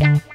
Bye.